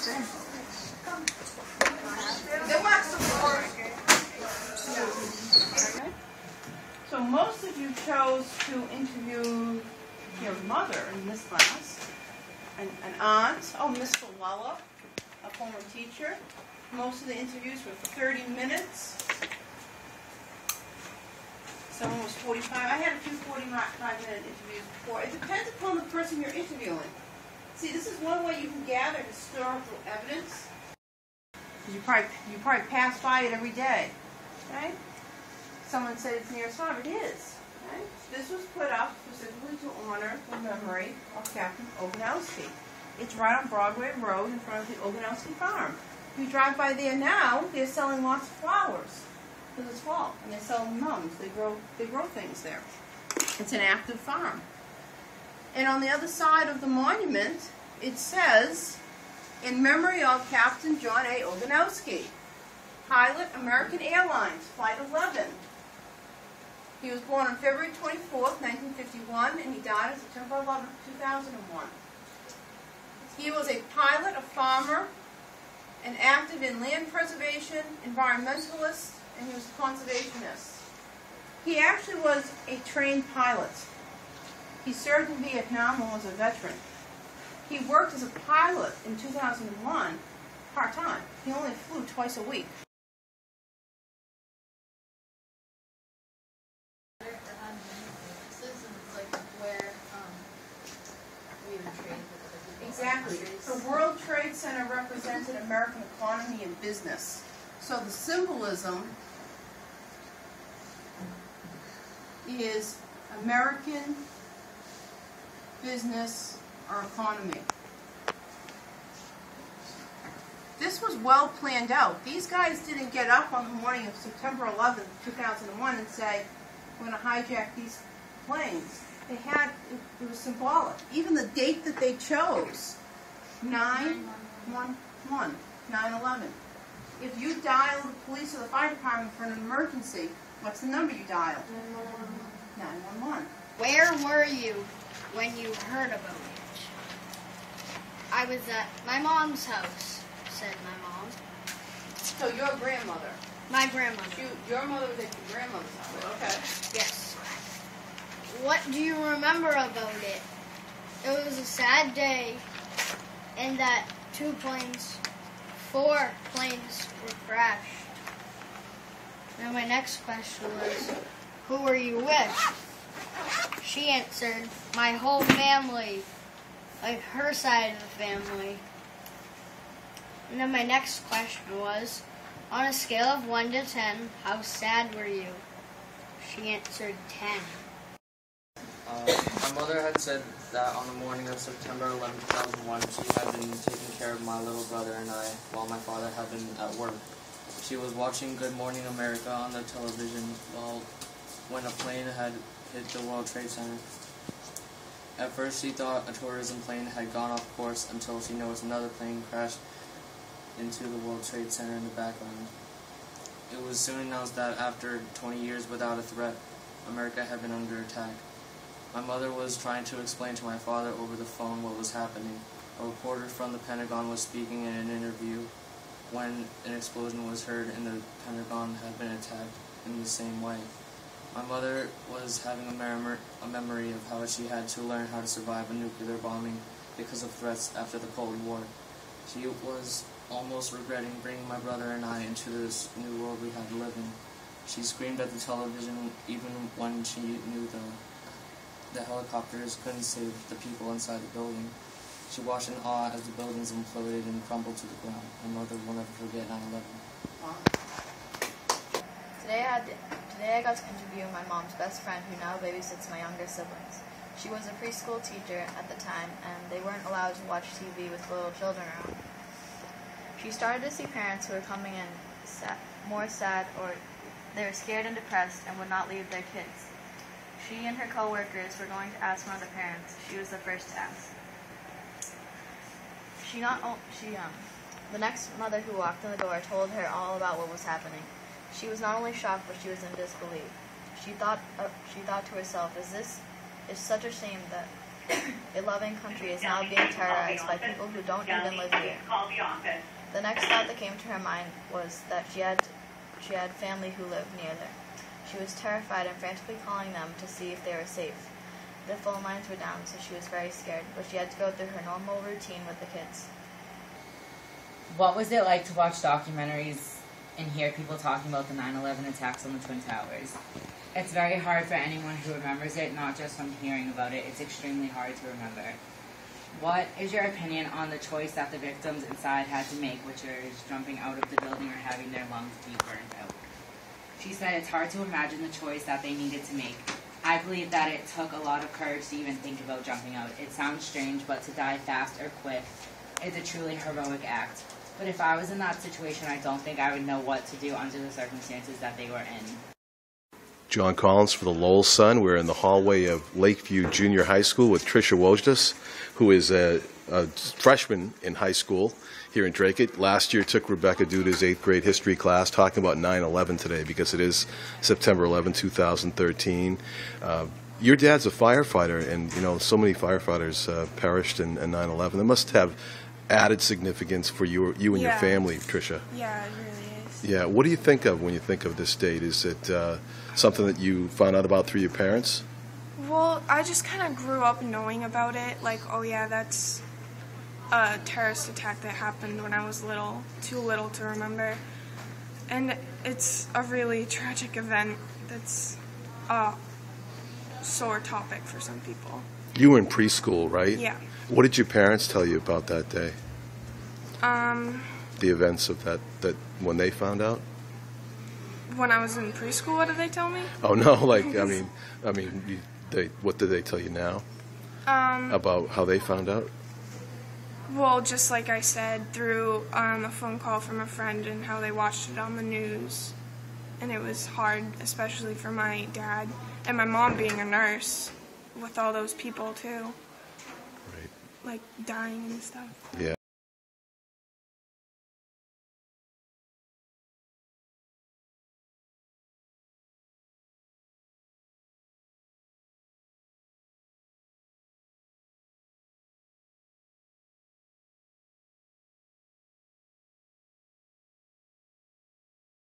So most of you chose to interview your mother in this class, an, an aunt, oh, Miss Falella, a former teacher. Most of the interviews were 30 minutes. Someone was 45. I had a few 45 minute interviews before. It depends upon the person you're interviewing. See, this is one way you can gather historical evidence. You probably you probably pass by it every day, right? Someone said it's near farm. It is. Right? This was put up specifically to honor the memory of Captain Ogonowski. It's right on Broadway Road in front of the Ogonowski Farm. If you drive by there now, they're selling lots of flowers because it's fall, and they're selling mums. They grow they grow things there. It's an active farm. And on the other side of the monument, it says, "In memory of Captain John A. Ogonowski, pilot, American Airlines, Flight 11." He was born on February 24, 1951, and he died on September 11th, 2001. He was a pilot, a farmer, and active in land preservation, environmentalist, and he was a conservationist. He actually was a trained pilot. He served in Vietnam and was a veteran. He worked as a pilot in 2001, part-time. He only flew twice a week. Exactly. The World Trade Center represented American economy and business. So the symbolism is American business or economy. This was well planned out. These guys didn't get up on the morning of September 11th, 2001 and say, we're going to hijack these planes. They had, it, it was symbolic. Even the date that they chose, 911, 911. If you dial the police or the fire department for an emergency, what's the number you dial? 911. Where were you when you heard about it? I was at my mom's house, said my mom. So your grandmother. My grandmother. You, your mother was at your grandmother's house. Okay. Yes. What do you remember about it? It was a sad day, and that two planes, four planes were crashed. Now my next question was, who were you with? She answered, my whole family, like her side of the family. And then my next question was, on a scale of 1 to 10, how sad were you? She answered 10. Uh, my mother had said that on the morning of September 11, 2001, she had been taking care of my little brother and I while my father had been at work. She was watching Good Morning America on the television while when a plane had hit the World Trade Center. At first, she thought a tourism plane had gone off course until she noticed another plane crashed into the World Trade Center in the background. It was soon announced that after 20 years without a threat, America had been under attack. My mother was trying to explain to my father over the phone what was happening. A reporter from the Pentagon was speaking in an interview when an explosion was heard and the Pentagon had been attacked in the same way. My mother was having a, mem- a memory of how she had to learn how to survive a nuclear bombing because of threats after the Cold War. She was almost regretting bringing my brother and I into this new world we had to live in. She screamed at the television even when she knew the the helicopters couldn't save the people inside the building. She watched in awe as the buildings imploded and crumbled to the ground. My mother will never forget 9/11. Today I, had, today I got to interview my mom's best friend who now babysits my younger siblings. She was a preschool teacher at the time, and they weren't allowed to watch TV with little children around. She started to see parents who were coming in sad, more sad or they were scared and depressed and would not leave their kids. She and her coworkers were going to ask one of the parents. She was the first to ask. She not she um the next mother who walked in the door told her all about what was happening. She was not only shocked, but she was in disbelief. She thought uh, she thought to herself, "Is this? It's such a shame that A loving country is now being terrorized by people who don't even live here. The next thought that came to her mind was that she had she had family who lived near there. She was terrified and frantically calling them to see if they were safe. The phone lines were down, so she was very scared, but she had to go through her normal routine with the kids. What was it like to watch documentaries and hear people talking about the 9 11 attacks on the Twin Towers? It's very hard for anyone who remembers it, not just from hearing about it, it's extremely hard to remember. What is your opinion on the choice that the victims inside had to make, which is jumping out of the building or having their lungs be burned out? She said it's hard to imagine the choice that they needed to make. I believe that it took a lot of courage to even think about jumping out. It sounds strange, but to die fast or quick is a truly heroic act. But if I was in that situation, I don't think I would know what to do under the circumstances that they were in. John Collins for the Lowell Sun. We're in the hallway of Lakeview Junior High School with Tricia Wojdas, who is a, a freshman in high school here in Dracut. Last year took Rebecca Duda's eighth grade history class, talking about 9/11 today because it is September 11, 2013. Uh, your dad's a firefighter, and you know so many firefighters uh, perished in, in 9/11. That must have added significance for you, you and your family, Tricia. Yeah, it really is. Yeah. What do you think of when you think of this date? Is it uh, something that you found out about through your parents? Well, I just kind of grew up knowing about it. Like, oh yeah, that's a terrorist attack that happened when I was little, too little to remember. And it's a really tragic event that's a sore topic for some people. You were in preschool, right? Yeah. What did your parents tell you about that day? Um, The events of that that when they found out? when I was in preschool, what did they tell me? Oh no, like I mean, I mean, you, they what did they tell you now Um, about how they found out? well, just like I said, through um, a phone call from a friend and how they watched it on the news. And it was hard, especially for my dad and my mom being a nurse with all those people too, Right. like dying and stuff. Yeah.